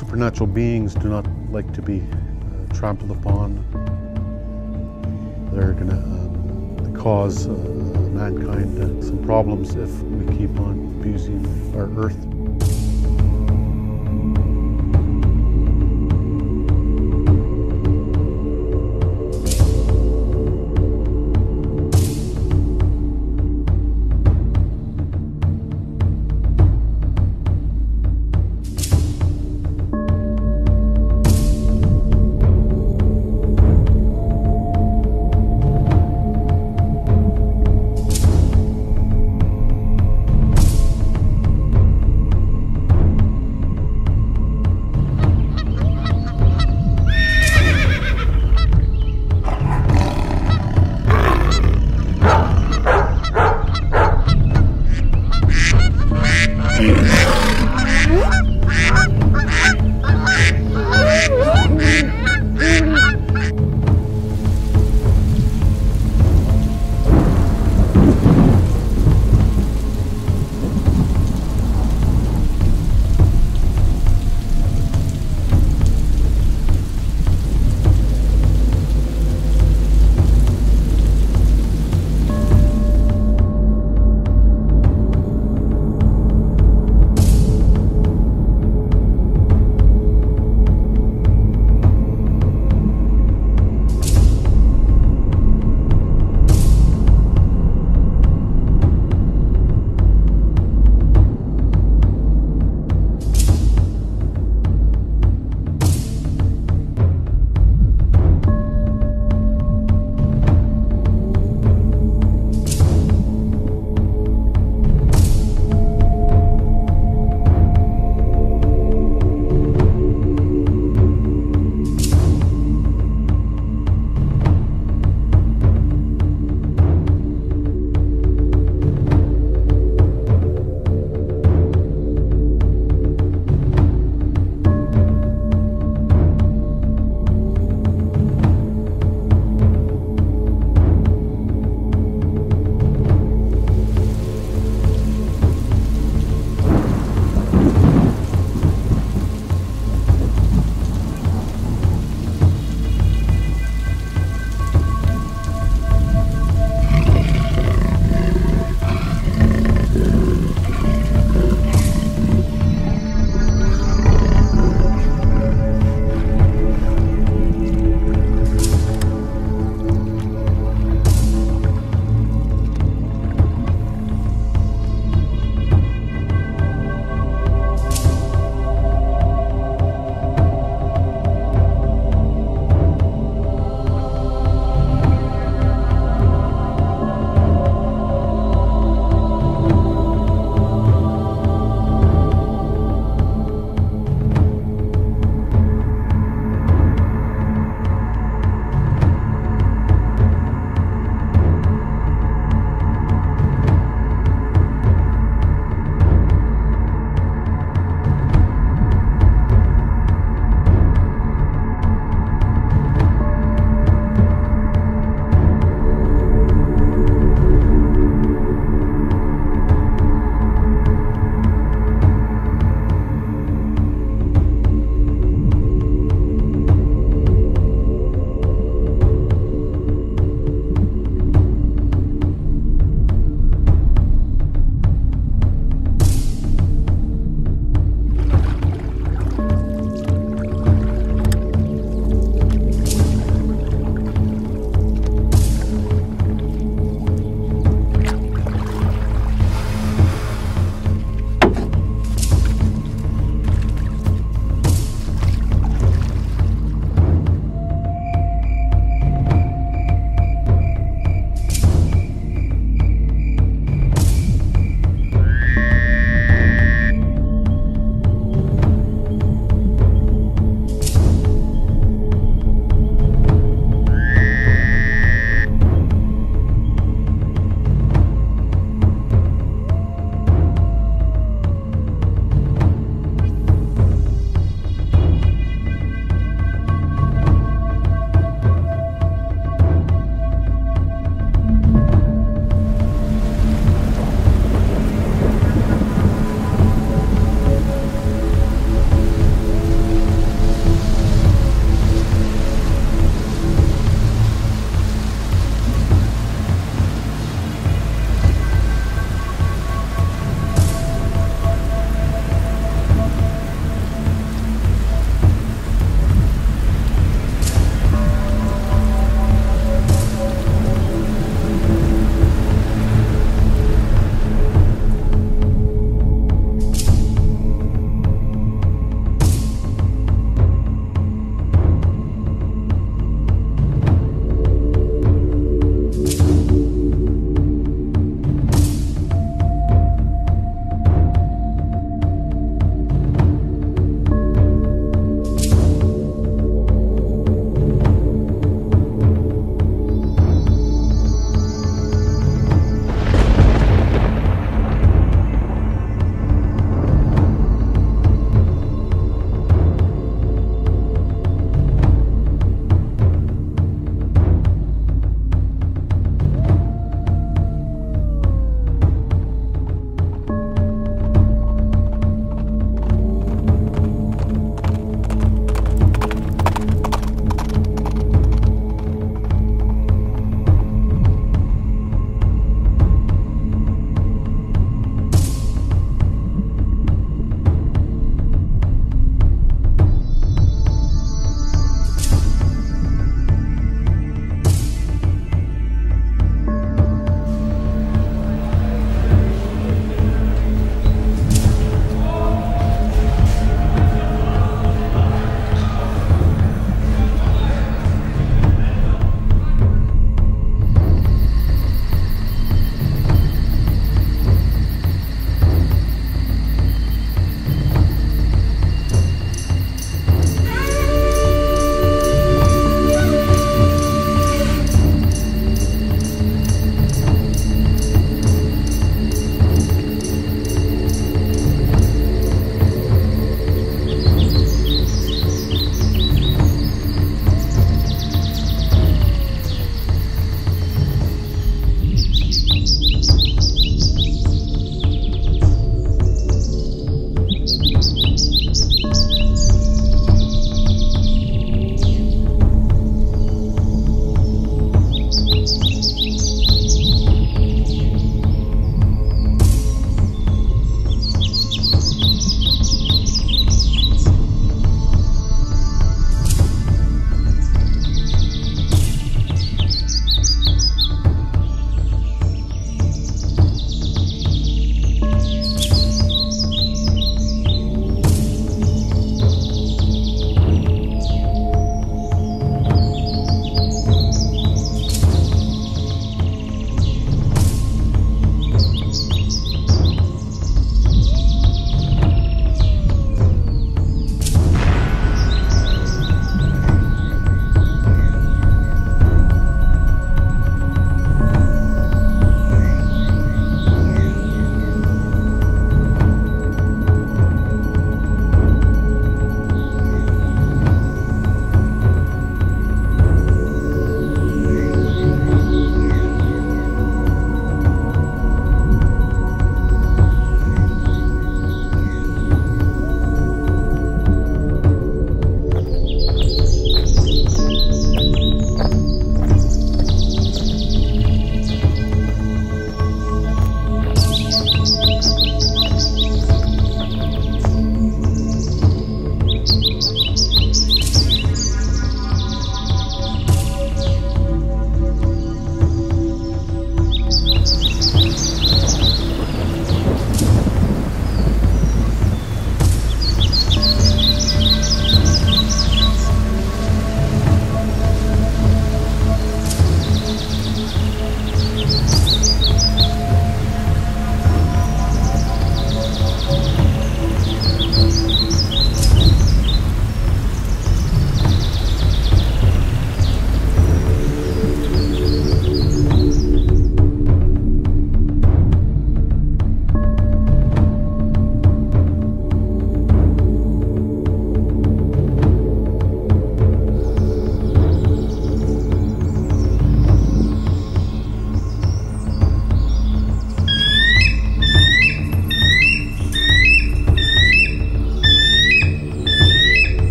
supernatural beings do not like to be uh, trampled upon. They're going to um, cause uh, mankind uh, some problems if we keep on abusing our earth.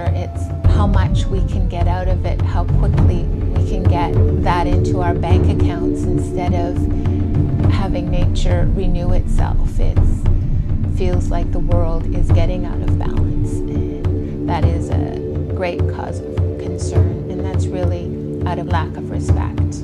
It's how much we can get out of it, how quickly we can get that into our bank accounts instead of having nature renew itself. It feels like the world is getting out of balance, and that is a great cause of concern, and that's really out of lack of respect.